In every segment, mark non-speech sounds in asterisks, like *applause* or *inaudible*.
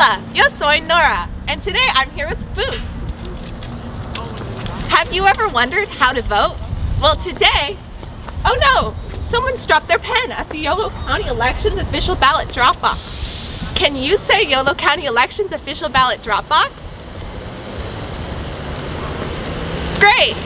Hola, yo soy Nora, and today I'm here with Boots. Have you ever wondered how to vote? Well, today, oh no, someone's dropped their pen at the Yolo County Elections official ballot drop box. Can you say Yolo County Elections official ballot drop box? Great!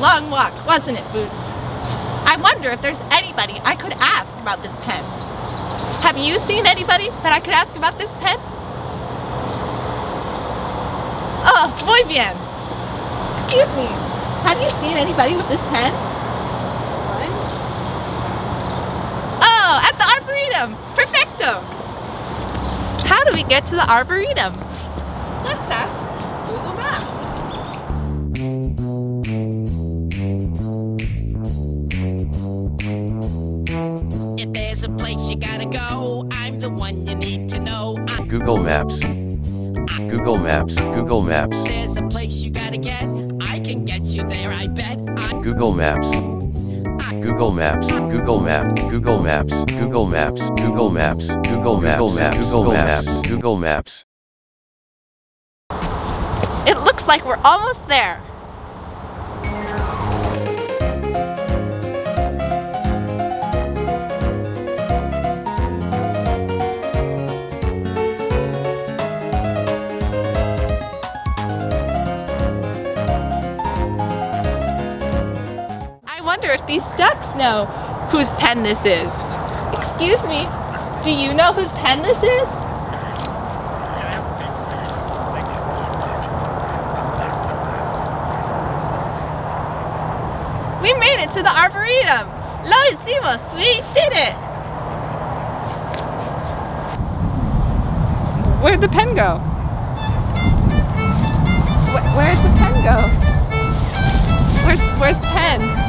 Long walk, wasn't it, Boots? I wonder if there's anybody I could ask about this pen. Have you seen anybody that I could ask about this pen? Oh, muy bien. Excuse me. Have you seen anybody with this pen? Oh, at the Arboretum. Perfecto. How do we get to the Arboretum? Let's ask place you gotta go, I'm the one you need to know. I- Google Maps. Google Maps. Google Maps. there's a place you gotta get, I can get you there, I bet. I- Google Maps. Google Maps. Google Map. Google Maps. Google Maps. Google Maps. Google Maps. Google Maps. Google Maps. It looks like we're almost there. These ducks know whose pen this is. Excuse me, do you know whose pen this is? We made it to the Arboretum! Lo hicimos! We did it! Where'd the pen go? Where'd the pen go? Where's, where's the pen?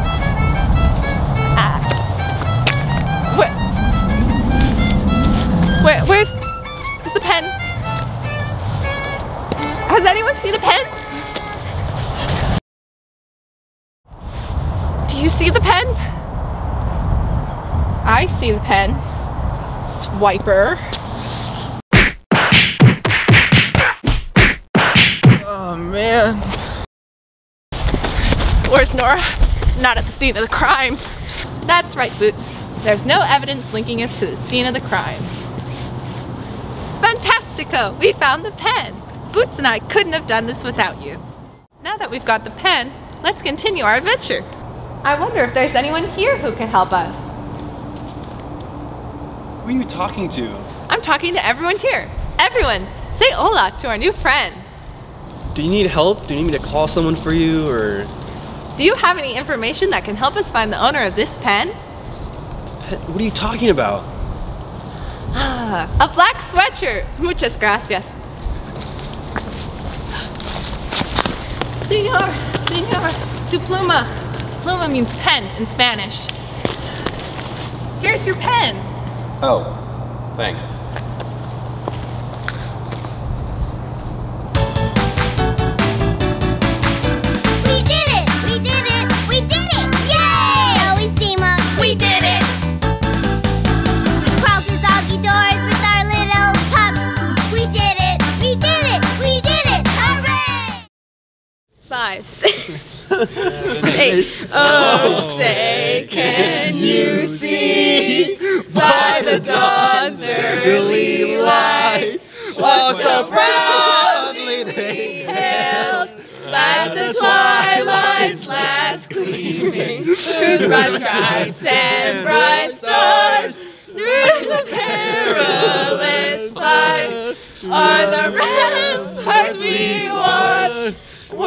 Do you see the pen? I see the pen. Swiper. Oh man. Where's Nora? Not at the scene of the crime. That's right, Boots. There's no evidence linking us to the scene of the crime. Fantastico! We found the pen! Boots and I couldn't have done this without you. Now that we've got the pen, let's continue our adventure. I wonder if there's anyone here who can help us. Who are you talking to? I'm talking to everyone here. Everyone, say hola to our new friend. Do you need help? Do you need me to call someone for you or Do you have any information that can help us find the owner of this pen? what are you talking about? Ah, a black sweatshirt. Muchas gracias. Señor, señor, tu pluma. Pluma means pen in Spanish. Here's your pen. Oh, thanks. Five, six, *laughs* eight. Oh, oh say, can you see by the dawn's early light Walk so proudly they hailed by the twilight's last gleaming, whose bright stripes and bright stars through the perilous fight are the ramparts we watch.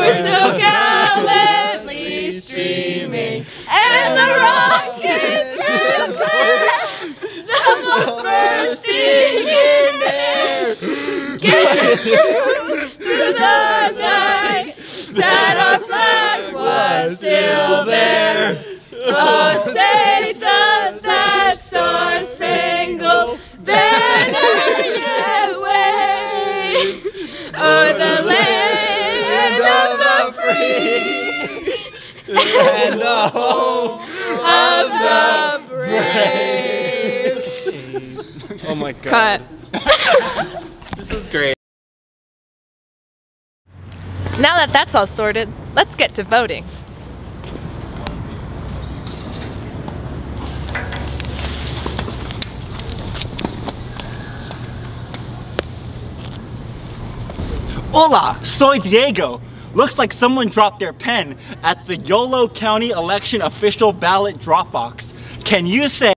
We're so gallantly streaming, and the rockets repair. The bombs bursting in air, get through to the night that our flag was still there. Oh, say And the home. of the brave? Oh my god. Cut. *laughs* This is great. Now that that's all sorted, let's get to voting. Hola, soy Diego. Looks like someone dropped their pen at the Yolo County election official ballot drop box. Can you say